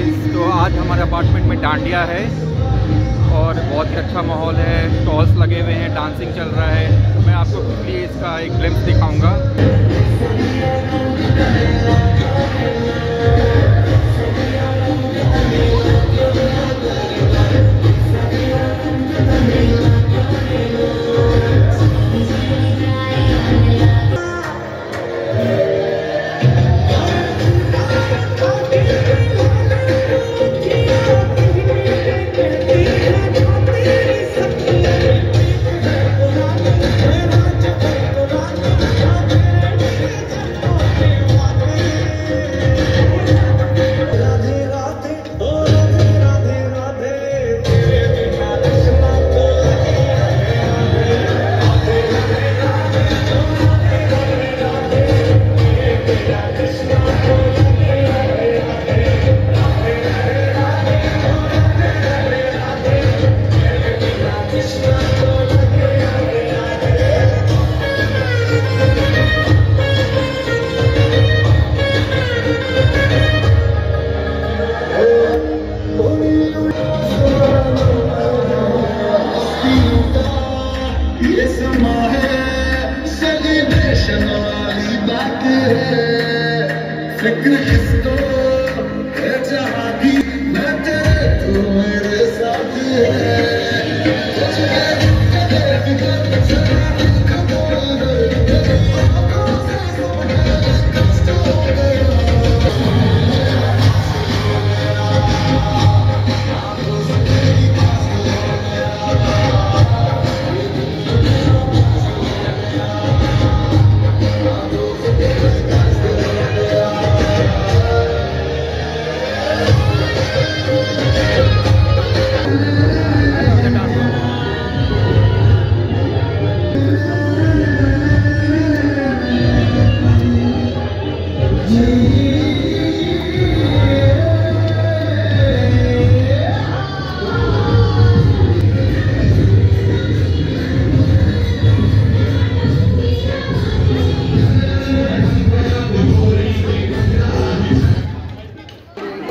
Guys तो आज हमारे अपार्टमेंट में डांडिया है और बहुत ही अच्छा माहौल है। स्टॉल्स लगे हुए हैं, डांसिंग चल रहा है। मैं आपको प्लीज़ इसका एक ग्लिम्स दिखाऊँगा। ये समा है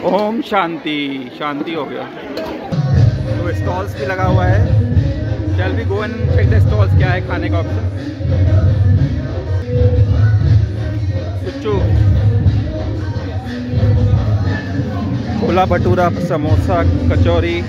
ओम शांति शांति हो गया। तो स्टॉल्स भी लगा हुआ है। चल भी गो चेक द स्टॉल्स क्या है खाने का ऑप्शन छोला भटूरा, समोसा, कचौरी।